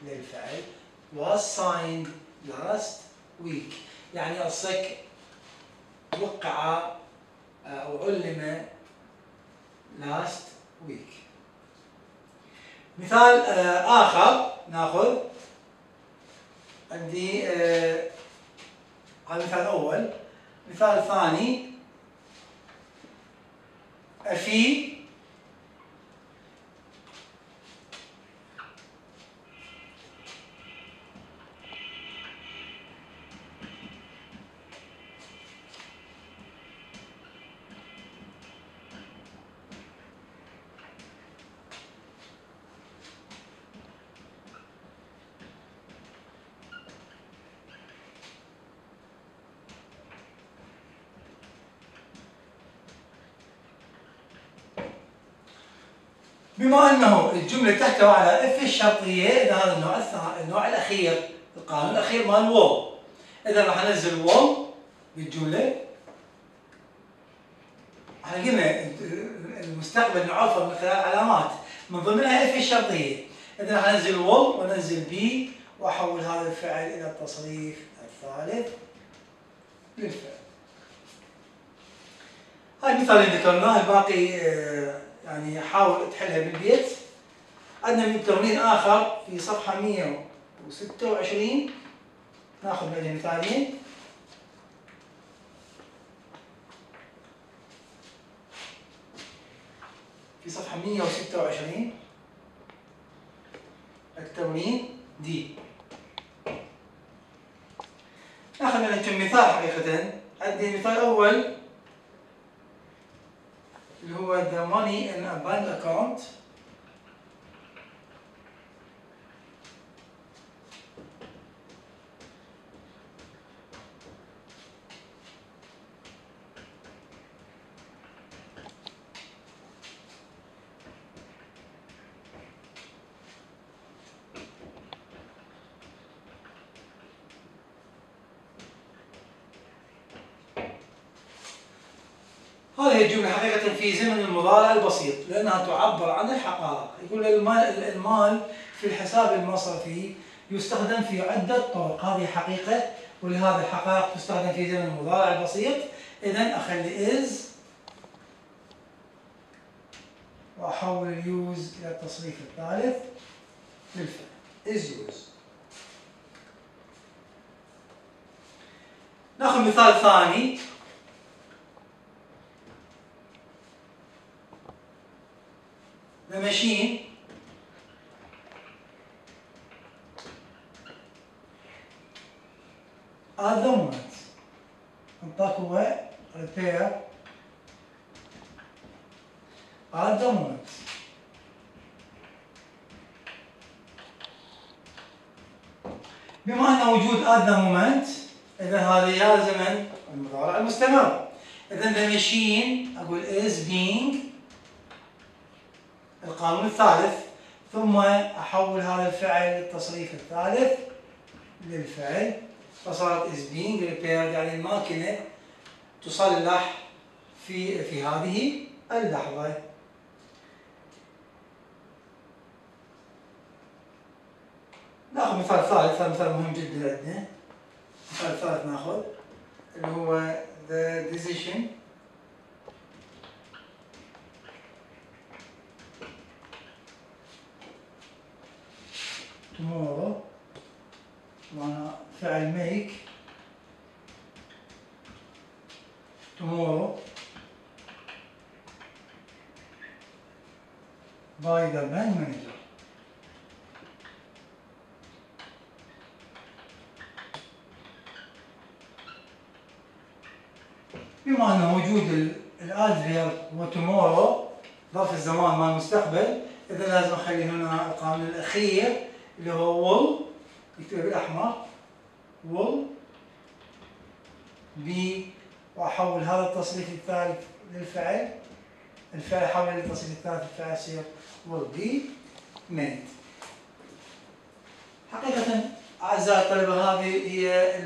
للفعل was signed last week. يعني الصك وقع أو علم last week. مثال آخر ناخذ. عندي هذا مثال أول. مثال ثاني. في بما أنه الجملة تحتوي على if الشرطية إذا هذا النوع النوع الأخير القانون الأخير مال will إذا راح انزل will بالجملة. إحنا قلنا المستقبل نعرفه من خلال علامات من ضمنها if الشرطية. إذا راح انزل will وانزل be وأحول هذا الفعل إلى التصريف الثالث للفعل هاي مثال ذكرناه الباقي آه، يعني حاول تحلها بالبيت. عندنا من تمرين آخر في صفحة 126 ناخذ بعدين مثالين في صفحة 126 التمرين دي. ناخذ كم مثال حقيقة. عندي المثال الأول اللي هو the money in a bank account الجملة حقيقة في زمن المضارع البسيط لأنها تعبر عن الحقائق. يقول المال, في الحساب المصرفي يستخدم في عدة طرق. هذه حقيقة ولهذا الحقائق تستخدم في زمن المضارع البسيط. إذا أخلي is. وأحول اليوز إلى التصريف الثالث. للفعل is used نأخذ مثال ثاني. The machine at the moment انطاك هو repair at the moment بما ان وجود at the moment اذا هذا يا زمن المضارع المستمر اذا the machine أقول is being القانون الثالث ثم أحول هذا الفعل للتصريف الثالث للفعل. فصارت is being repaired يعني الماكينة تصلح في في هذه اللحظة. ناخذ مثال ثالث هذا مثال مهم جدا. عندنا مثال ثالث ناخذ اللي هو the decision tomorrow. معنى فعل make tomorrow. By the bank manager. بما أن وجود ال adverb هو tomorrow ظرف الزمان مال المستقبل إذا لازم أخلي هنا القانون الأخير اللي هو will يكتبه بالأحمر. will be وأحول هذا التصريف الثالث للفعل. الفعل احول للتصريف الثالث الفعل يصير will be made حقيقة أعزائي الطلبة هذه هي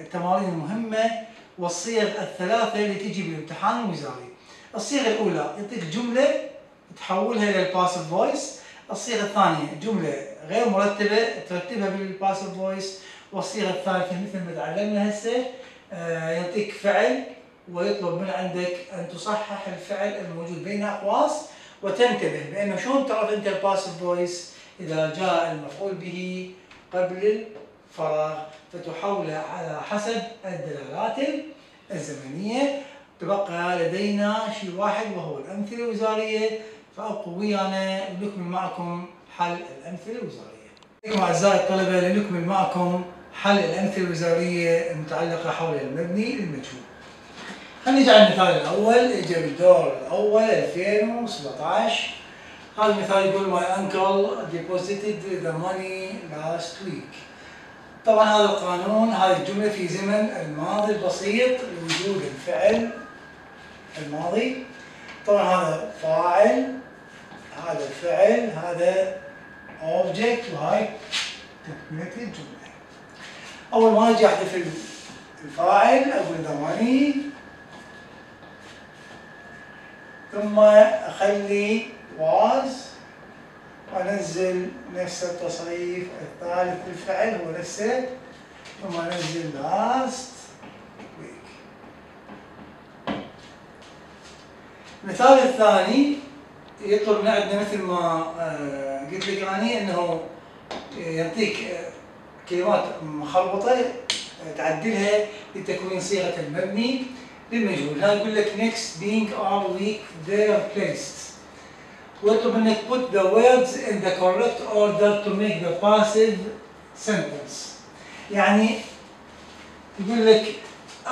التمارين المهمة والصيغ الثلاثة اللي تجي بالامتحان الوزاري. الصيغة الأولى يعطيك جملة تحولها إلى ال passive voice. الصيغة الثانية جملة غير مرتبة ترتبها بال passive voice والصيغه الثالثة مثل ما تعلمنا هسه آه، يعطيك فعل ويطلب من عندك أن تصحح الفعل الموجود بين أقواس وتنتبه بانه شلون تعرف أنت الباسف فويس إذا جاء المفعول به قبل الفراغ. فتحوله على حسب الدلالات الزمنية. تبقى لدينا شيء واحد وهو الأمثلة الوزارية. فابقوا ويانا ونكمل معكم حل الامثله الوزارية. عليكم أعزائي الطلبة لنكمل معكم حل الامثله الوزارية المتعلقة حول المبني للمجهول. خلينا نجي على المثال الأول اجى بالدور الأول 2017 هذا المثال يقول my uncle deposited the money last week. طبعا هذا القانون هذه الجملة في زمن الماضي البسيط لوجود الفعل الماضي طبعا هذا فاعل هذا الفعل هذا object وهاي تكملة الجملة أول ما أجي أحذف الفاعل أقول ضماني ثم أخلي was وأنزل نفس التصريف الثالث للفعل هو نفسه. ثم أنزل last week المثال الثاني يطلب من عندنا مثل ما آه، قلت لك اني إنه يعطيك آه، كلمات مخربطة آه، تعدلها لتكوين صيغة المبني للمجهول. هنا يقول لك next being are weak they are placed. ويطلب منك put the words in the correct order to make the passive sentence. يعني يقول لك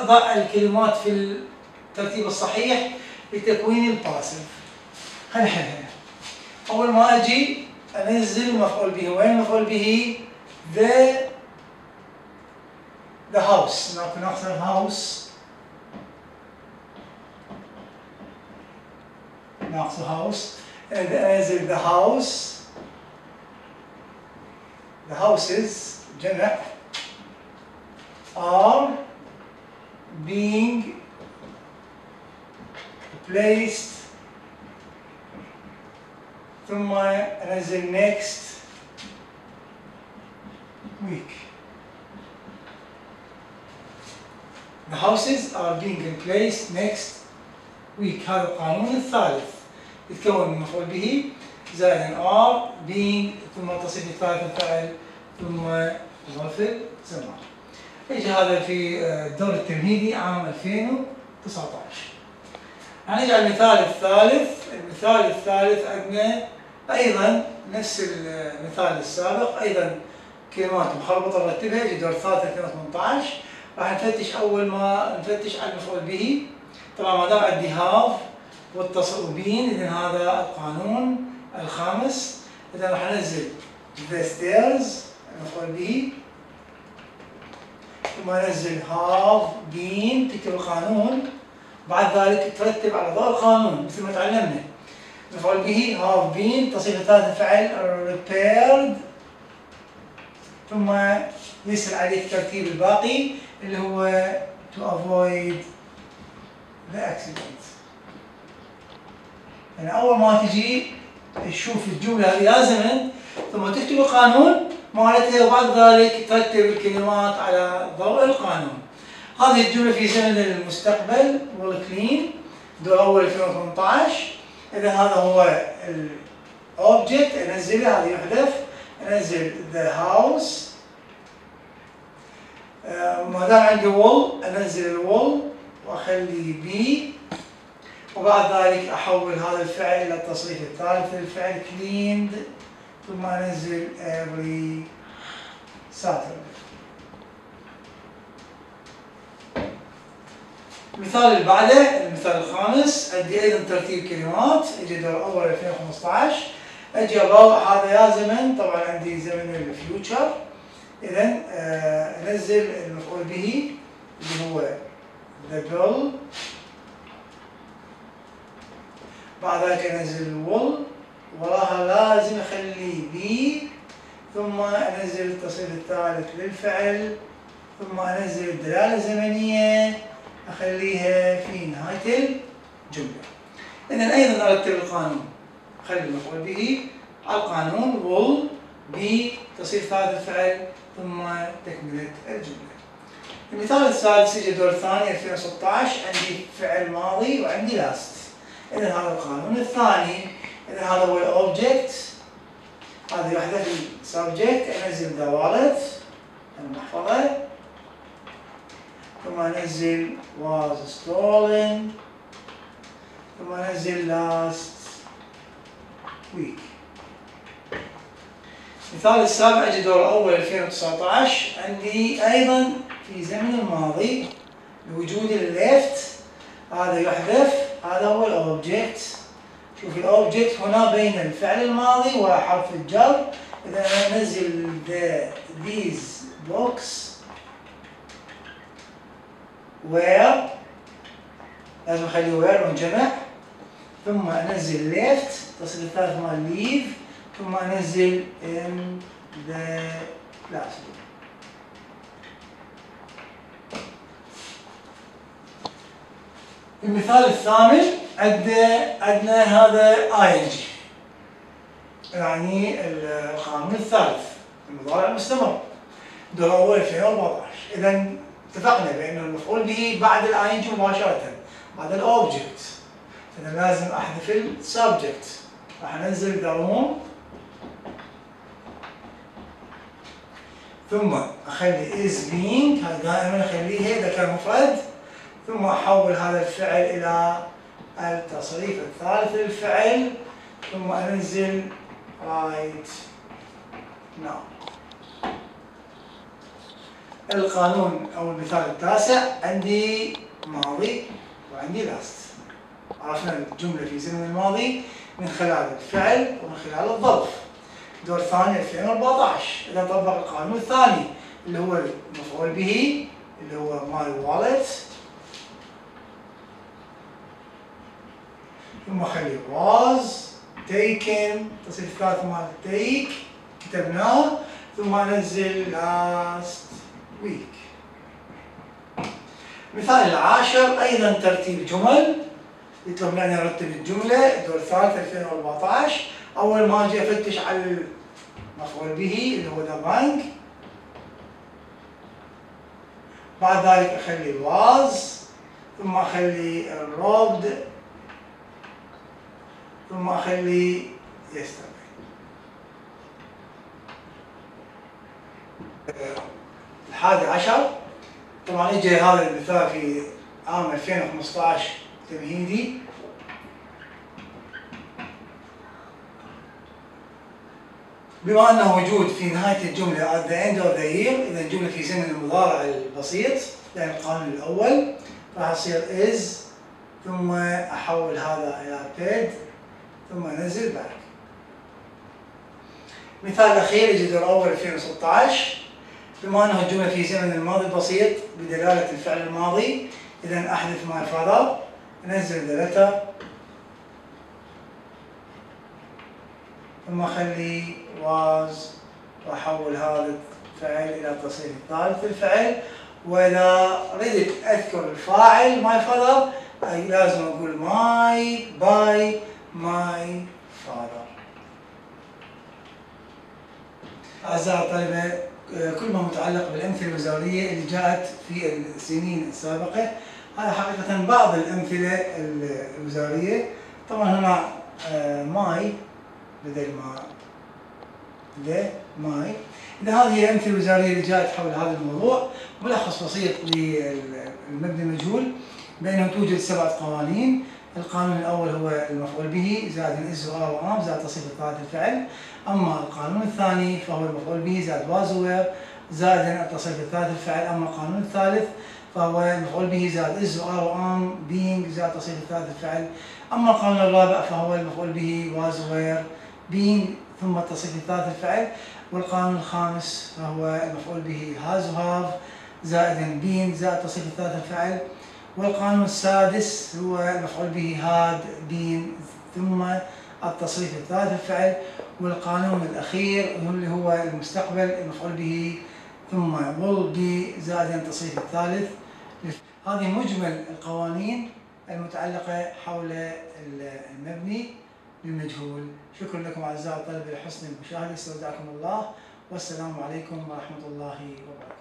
ضع الكلمات في الترتيب الصحيح لتكوين الباسف خلينا نحلها أول ما أجي أنزل المفعول به. وين المفعول به؟ The the house. ناخذ house. ناقص house. أنزل the house. The houses جمع. Are being placed ثم انزل next week. The houses are being placed next week. هذا القانون الثالث. يتكون من مفعول به زائد are being ثم تصريف الثالث الفاعل ثم ظرف الزمان يجي هذا في الدور التمهيدي عام 2019 هنيجي على المثال الثالث. المثال الثالث عندنا أيضا نفس المثال السابق أيضا كلمات مخربطة نرتبها يجي دور الثالث 2018 راح نفتش أول ما نفتش على المفعول به. طبعا ما دام عندي هاف واتصل بين اذا هذا القانون الخامس. إذا راح انزل the stairs المفعول به. ثم انزل have been تكتب القانون. بعد ذلك ترتب على ضوء القانون مثل ما تعلمنا. مفعول به have been تصريف الثالث الفعل repaired ثم يسر عليه الترتيب الباقي اللي هو to avoid the accident. يعني أول ما تجي تشوف الجملة لازم ثم تكتب القانون مالتها وبعد ذلك ترتب الكلمات على ضوء القانون. هذه الجملة في زمن المستقبل والكلين دور أول 2018 إذا هذا هو الأوبجكت أنزله هذا يحذف the house. آه، ما دام عندي وول أنزل الوول وأخلي بي وبعد ذلك أحول هذا الفعل إلى التصريف الثالث للفعل cleaned. ثم أنزل every Saturday. المثال اللي بعده المثال الخامس عندي أيضا ترتيب كلمات إجي دور أول 2015 أجي اضوء هذا يا زمن طبعا عندي زمن الفيوتشر. اذا آه أنزل المفعول به اللي هو the bill بعد ذلك أنزل الول وراها لازم أخلي بي ثم أنزل التصريف الثالث للفعل. ثم أنزل الدلالة الزمنية. أخليها في نهاية الجملة. اذا أيضا ارتب القانون. خلي المفعول به. القانون will be تصير ثالث الفعل ثم تكملة الجملة. المثال السادس يجي الدور الثاني 2016 عندي فعل ماضي وعندي last اذا هذا القانون الثاني. اذا هذا هو ال object هذه وحده في السبجكت انزل the wallet المحفظه ثم انزل was stolen ثم انزل last week. مثال السابع أجي دور اول 2019 عندي أيضا في زمن الماضي بوجود ال left. هذا يحذف. هذا هو ال object شوف ال object هنا بين الفعل الماضي وحرف الجر. إذا انزل these blocks. Where لازم اخليه where منجمع ثم أنزل left التصريف الثالث مال leave ثم أنزل in the classroom المثال الثامن عندنا هذا ing. يعني القانون الثالث المضارع المستمر. دور أول 2014 اذا اتفقنا بانه المفعول به بعد ال ing مباشرة. بعد ال object فانا لازم أحذف ال subject راح أنزل the room ثم أخلي is being. هذا دائما أخليه إذا كان مفرد. ثم أحول هذا الفعل إلى التصريف الثالث للفعل. ثم أنزل right now القانون أو المثال التاسع عندي ماضي وعندي لاست عرفنا الجملة في زمن الماضي من خلال الفعل ومن خلال الظرف. دور ثاني 2014 إذا طبق القانون الثاني اللي هو المفعول به اللي هو ماي والت ثم اخلي was taken تصير الثالث مال take كتبناه ثم أنزل last. Week مثال العاشر أيضا ترتيب جمل. يطلب مني ارتب الجملة الدور الثالث 2014 أول ما أجي افتش على المفعول به اللي هو ذا بانك بعد ذلك أخلي was ثم أخلي الروبد ثم أخلي yesterday. الحادي عشر. طبعا اجى هذا المثال في عام 2015 تمهيدي. بما أنه موجود في نهاية الجملة at the end of the year إذا الجملة في زمن المضارع البسيط يعني القانون الأول. راح يصير is ثم أحول هذا إلى paid ثم انزل back. مثال أخير يجي دور اول 2016 بما انه الجمله في زمن الماضي البسيط بدلالة الفعل الماضي. اذا أحذف my father أنزل letter ثم أخلي was وأحول هذا الفعل إلى التصريف الثالث الفعل. وإذا ردت أذكر الفاعل my father أي لازم أقول my by my father أعزائي الطلبة كل ما متعلق بالأمثلة الوزاريه اللي جاءت في السنين السابقة هذا حقيقة بعض الأمثلة الوزاريه طبعا هنا my بدل ما my. إذا هذه هي الامثله الوزاريه اللي جاءت حول هذا الموضوع ملخص بسيط للمبني المجهول بأنه توجد سبعه قوانين. القانون الأول هو المفعول به زائد ال is و are و am زائد تصريف الثالث الفعل. أما القانون الثاني فهو المفعول به زائد was were زائد التصريف الثالث الفعل. أما القانون الثالث فهو المفعول به زائد و are و am being زائد تصريف الثالث الفعل. أما القانون الرابع فهو المفعول به was were being ثم التصريف الثالث الفعل. والقانون الخامس فهو المفعول به has و have زائد been زائد التصريف الثالث الفعل. والقانون السادس هو المفعول به had been ثم التصريف الثالث الفعل والقانون الأخير اللي هو المستقبل المفعول به ثم will be زائد التصريف الثالث. هذه مجمل القوانين المتعلقة حول المبني للمجهول. شكرا لكم أعزائي الطلبة لحسن المشاهدة استودعكم الله والسلام عليكم ورحمة الله وبركاته.